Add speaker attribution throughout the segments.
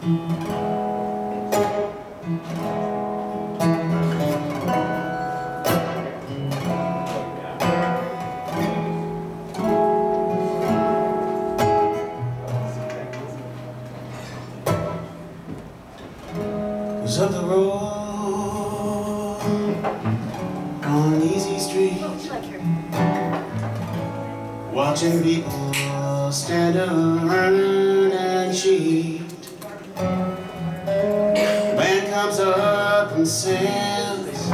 Speaker 1: Up the road on an easy street, watching people stand around and cheat. Says,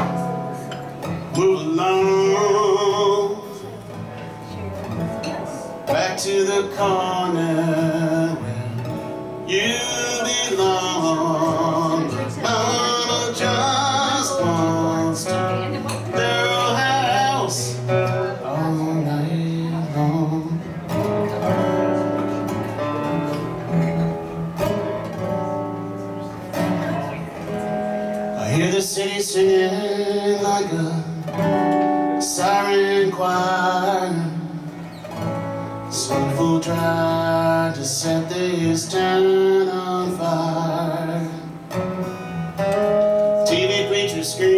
Speaker 1: "Move along." Back to the corner city singing like a siren choir. Some fool tried to set this town on fire. TV preacher screams,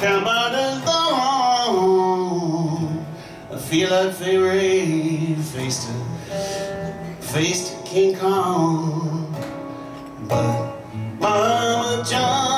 Speaker 1: come on along. I feel like Fay Wray face to face to King Kong, but 家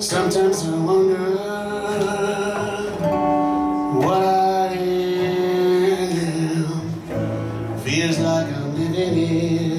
Speaker 1: Sometimes I wonder what I am. Feels like I'm living in.